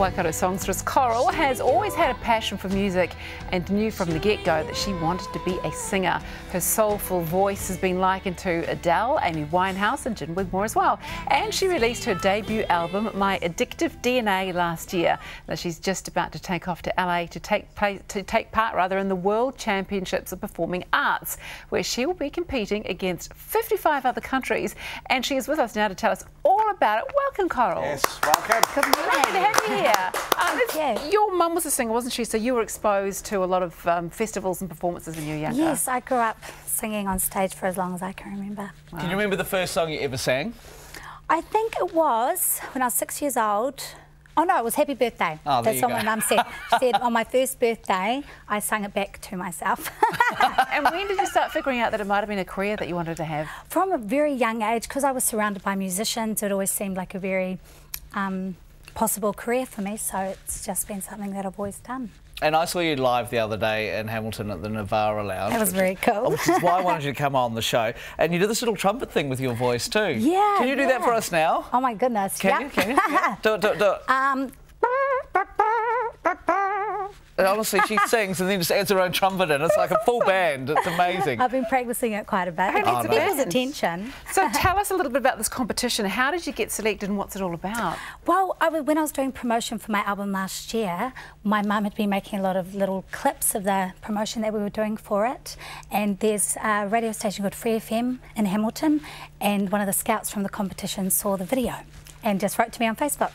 Waikato songstress Coral has always had a passion for music and knew from the get-go that she wanted to be a singer. Her soulful voice has been likened to Adele, Amy Winehouse and Gin Wigmore as well. And she released her debut album, My Addictive DNA, last year. Now she's just about to take off to LA to take, play, to take part rather in the World Championships of Performing Arts, where she will be competing against 55 other countries. And she is with us now to tell us all about it. Welcome, Coral. Yes, welcome. Good morning. Great to have you here. Um, you. Your mum was a singer, wasn't she? So you were exposed to a lot of um, festivals and performances when you were younger. Yes, I grew up singing on stage for as long as I can remember. Wow. Can you remember the first song you ever sang? I think it was when I was six years old. Oh no, it was Happy Birthday. Oh, That's what go. my mum said. She said on my first birthday, I sang it back to myself. and when did you start figuring out that it might have been a career that you wanted to have? From a very young age, because I was surrounded by musicians, it always seemed like a very um, possible career for me. So it's just been something that I've always done. And I saw you live the other day in Hamilton at the Nivara Lounge. That was very cool. Which is why I wanted you to come on the show. And you did this little trumpet thing with your voice too. Yeah. Can you do yeah. that for us now? Oh my goodness. Can yep. you? Can you? Yeah. do it, do it, do it. Um, and honestly, she sings and then just adds her own trumpet in. It's like a full band. It's amazing. I've been practicing it quite a bit. It oh, gets people's attention. So tell us a little bit about this competition. How did you get selected and what's it all about? Well, I, when I was doing promotion for my album last year, my mum had been making a lot of little clips of the promotion that we were doing for it. And there's a radio station called Free FM in Hamilton, and one of the scouts from the competition saw the video and just wrote to me on Facebook.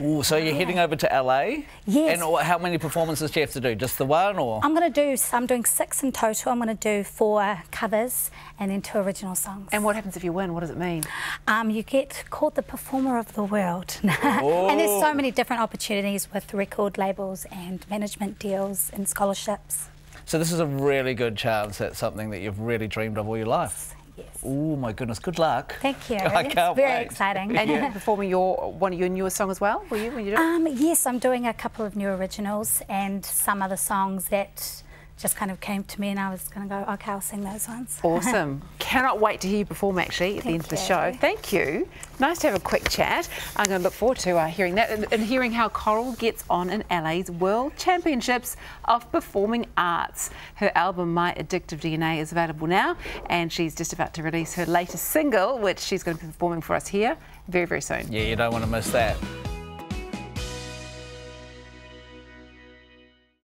Ooh, so you're yeah. heading over to LA? Yes. And how many performances do you have to do? Just the one, or? I'm going to do. I'm doing six in total. I'm going to do four covers and then two original songs. And what happens if you win? What does it mean? Um, you get called the performer of the world. and there's so many different opportunities with record labels and management deals and scholarships. So this is a really good chance at something that you've really dreamed of all your life. Yes. Oh my goodness! Good luck. Thank you. I it's can't very wait. exciting. And you're performing your one of your newest songs as well. Were you when you did? Um, yes, I'm doing a couple of new originals and some other songs that just kind of came to me and I was going to go, okay, I'll sing those ones. Awesome. Cannot wait to hear you perform actually at Thank the end of the show. Thank you. Nice to have a quick chat. I'm going to look forward to uh, hearing that and, and, hearing how Coral gets on in LA's World Championships of Performing Arts. Her album, My Addictive DNA, is available now and she's just about to release her latest single, which she's going to be performing for us here very, very soon. Yeah, you don't want to miss that.